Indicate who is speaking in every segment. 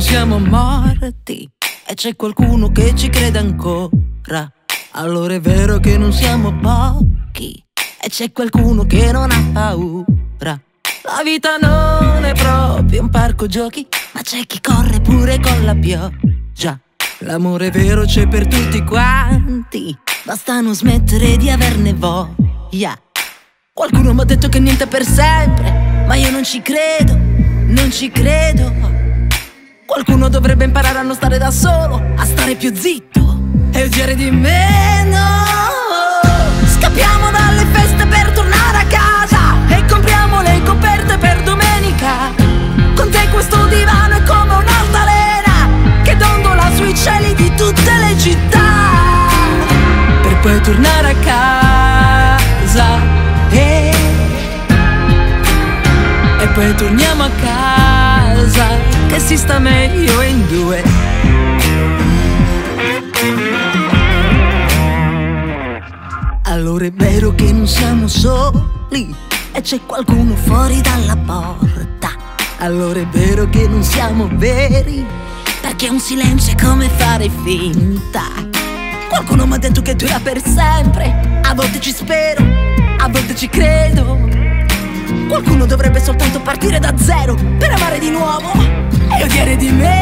Speaker 1: siamo morti e c'è qualcuno che ci crede ancora. Allora è vero che non siamo pochi e c'è qualcuno che non ha paura. La vita non è proprio un parco giochi, ma c'è chi corre pure con la pioggia. L'amore vero c'è per tutti quanti, basta non smettere di averne voglia. Qualcuno mi ha detto che niente è per sempre, ma io non ci credo, non ci credo. Qualcuno dovrebbe imparare a non stare da solo, a stare più zitto e odiare di meno. Scappiamo dalle feste per tornare a casa e compriamo le coperte per domenica. Con te questo divano è come un'altalena che dondola sui cieli di tutte le città. Per poi tornare a casa. eh. E poi torniamo a casa che si sta meglio in due. Allora è vero che non siamo soli e c'è qualcuno fuori dalla porta. Allora è vero che non siamo veri perché un silenzio è come fare finta. Qualcuno mi ha detto che dura per sempre. A volte ci spero, a volte ci credo. Dovrebbe soltanto partire da zero per amare di nuovo e odiare di meno.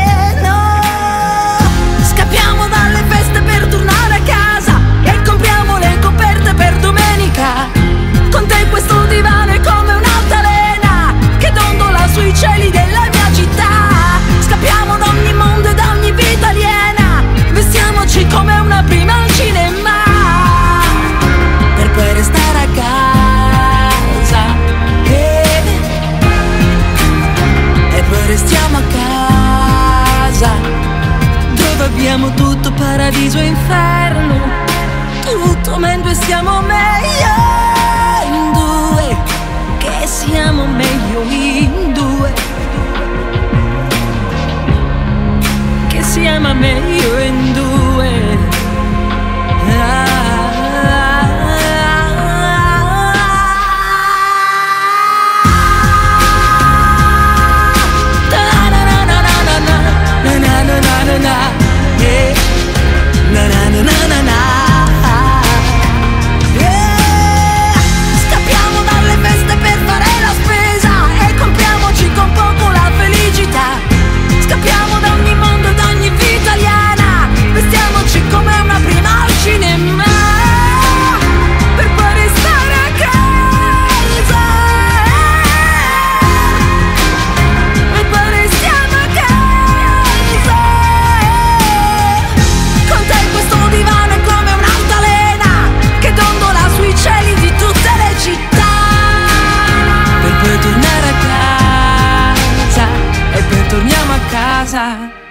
Speaker 1: Tutto paradiso e inferno. Tutto mentre stiamo meglio in due, che siamo meglio in due, che siamo meglio in due. Per